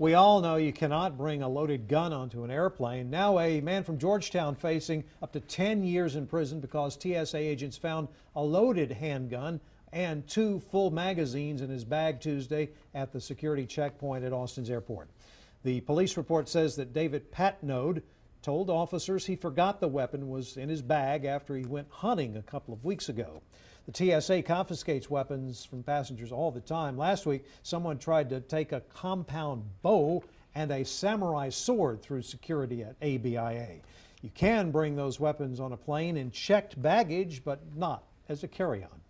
We all know you cannot bring a loaded gun onto an airplane. Now, a man from Georgetown facing up to 10 years in prison because TSA agents found a loaded handgun and two full magazines in his bag Tuesday at the security checkpoint at Austin's airport. The police report says that David Patnode told officers he forgot the weapon was in his bag after he went hunting a couple of weeks ago. The TSA confiscates weapons from passengers all the time. Last week, someone tried to take a compound bow and a samurai sword through security at ABIA. You can bring those weapons on a plane in checked baggage, but not as a carry on.